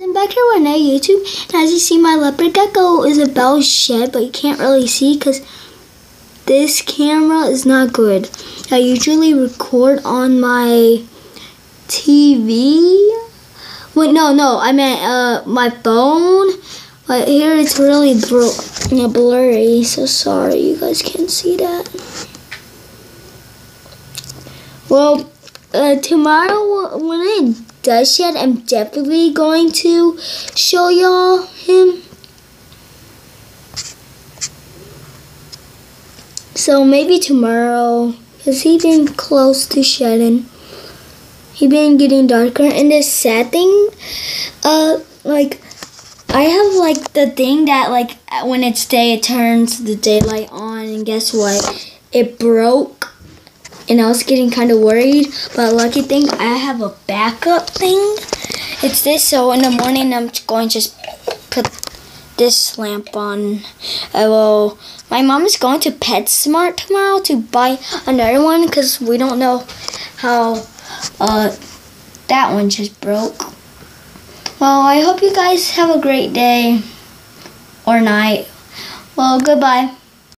I'm back here with another YouTube, and as you see, my leopard gecko is about shed, but you can't really see because this camera is not good. I usually record on my TV. Wait, no, no, I meant uh, my phone. But here it's really blurry, so sorry you guys can't see that. Well, uh, tomorrow when I does shed, I'm definitely going to show y'all him. So maybe tomorrow, because he been close to shedding. He been getting darker. And the sad thing, uh, like, I have like the thing that like when it's day, it turns the daylight on, and guess what? It broke and I was getting kind of worried. But lucky thing, I have a backup thing. It's this, so in the morning I'm going to just put this lamp on. I will. My mom is going to PetSmart tomorrow to buy another one because we don't know how uh, that one just broke. Well, I hope you guys have a great day or night. Well, goodbye.